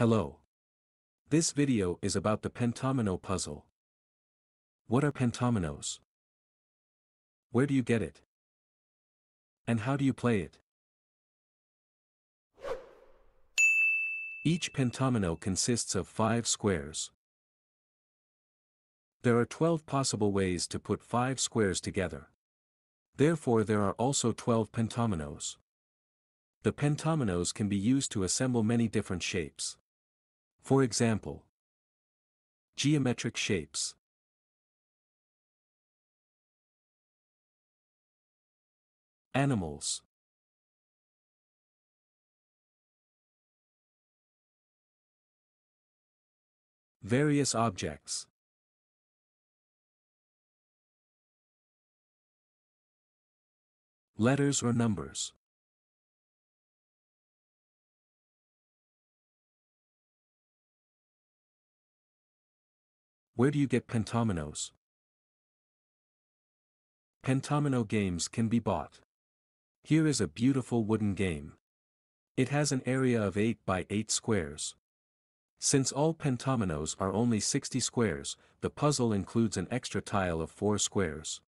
Hello. This video is about the pentomino puzzle. What are pentominoes? Where do you get it? And how do you play it? Each pentomino consists of five squares. There are 12 possible ways to put five squares together. Therefore there are also 12 pentominoes. The pentominoes can be used to assemble many different shapes. For example, geometric shapes. Animals. Various objects. Letters or numbers. Where do you get pentominoes? Pentomino games can be bought. Here is a beautiful wooden game. It has an area of 8 by 8 squares. Since all pentominoes are only 60 squares, the puzzle includes an extra tile of 4 squares.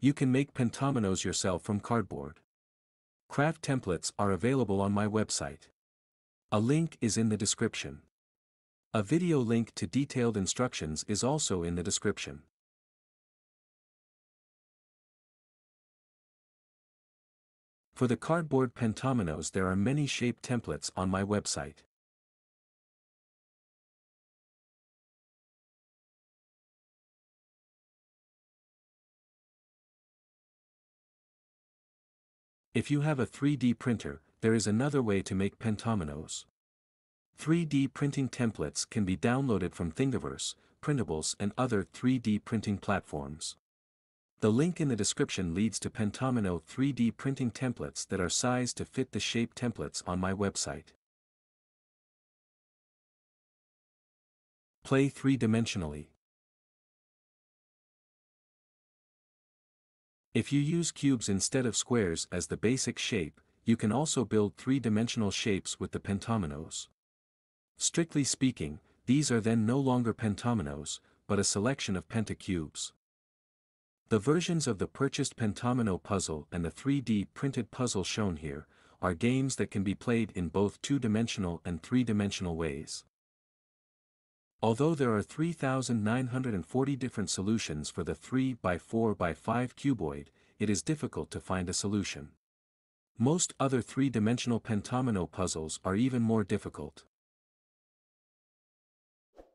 You can make pentominoes yourself from cardboard. Craft templates are available on my website. A link is in the description. A video link to detailed instructions is also in the description. For the cardboard pentominoes there are many shape templates on my website. If you have a 3D printer, there is another way to make pentominoes. 3D printing templates can be downloaded from Thingiverse, Printables and other 3D printing platforms. The link in the description leads to Pentomino 3D printing templates that are sized to fit the shape templates on my website. Play three-dimensionally. If you use cubes instead of squares as the basic shape, you can also build three-dimensional shapes with the pentominoes. Strictly speaking, these are then no longer pentominoes, but a selection of pentacubes. The versions of the purchased pentomino puzzle and the 3D printed puzzle shown here, are games that can be played in both two-dimensional and three-dimensional ways. Although there are 3,940 different solutions for the 3x4x5 cuboid, it is difficult to find a solution. Most other three-dimensional pentomino puzzles are even more difficult.